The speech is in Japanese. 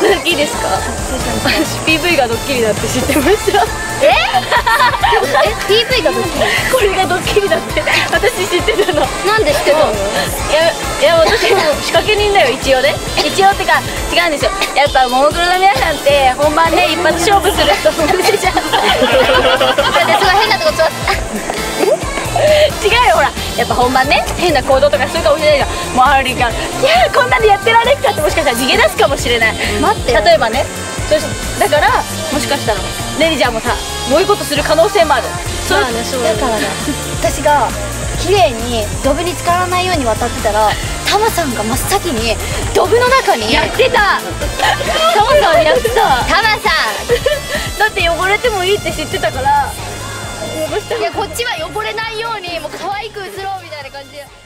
個だけいいですか私 PV がドッキリだって知ってましたええ PV がドッキリこれがドッキリだって私知ってたのなんで知ってたのいやいや私も仕掛け人だよ一応ね一応ってか違うんですよやっぱももクロの皆さんって本番ね一発勝負すると思うんでじゃんやっぱ本番ね変な行動とかするかもしれないじゃん周りが「いやこんなんでやってられるか」ってもしかしたら逃げ出すかもしれない。待ってよ。例えばねそうしだからもしかしたらねりちゃんもさこういうことする可能性もある。そうだからね 私が綺麗にドブに浸からないように渡ってたらタマさんが真っ先にドブの中に。やってた。タマさんやってた。タマさ だって汚れてもいいって知ってたからいやこっちは汚れないようにもう可愛く映ろうみたいな感じで。